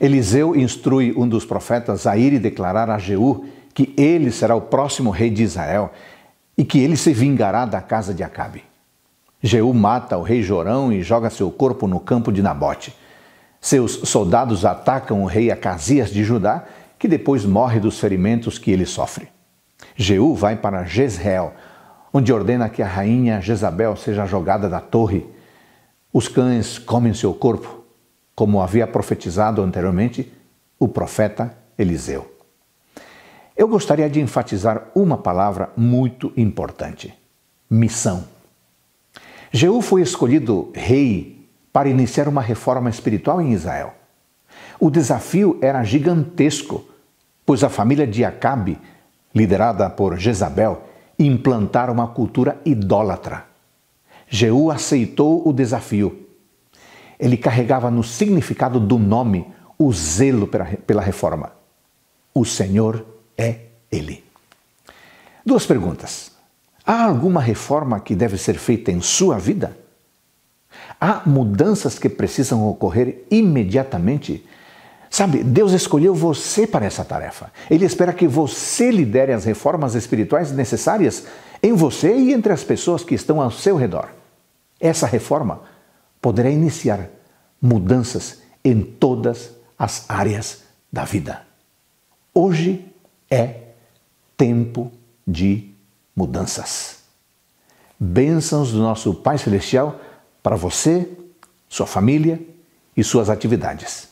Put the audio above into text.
Eliseu instrui um dos profetas a ir e declarar a Jeú que ele será o próximo rei de Israel e que ele se vingará da casa de Acabe. Jeú mata o rei Jorão e joga seu corpo no campo de Nabote. Seus soldados atacam o rei Acasias de Judá, que depois morre dos ferimentos que ele sofre. Jeú vai para Jezreel, onde ordena que a rainha Jezabel seja jogada da torre. Os cães comem seu corpo, como havia profetizado anteriormente o profeta Eliseu. Eu gostaria de enfatizar uma palavra muito importante: missão. Jeú foi escolhido rei para iniciar uma reforma espiritual em Israel. O desafio era gigantesco, pois a família de Acabe, liderada por Jezabel, implantaram uma cultura idólatra. Jeú aceitou o desafio. Ele carregava no significado do nome o zelo pela reforma. O Senhor é Ele. Duas perguntas. Há alguma reforma que deve ser feita em sua vida? Há mudanças que precisam ocorrer imediatamente? Sabe, Deus escolheu você para essa tarefa. Ele espera que você lidere as reformas espirituais necessárias em você e entre as pessoas que estão ao seu redor. Essa reforma poderá iniciar mudanças em todas as áreas da vida. Hoje é tempo de mudanças. Bênçãos do nosso Pai Celestial para você, sua família e suas atividades.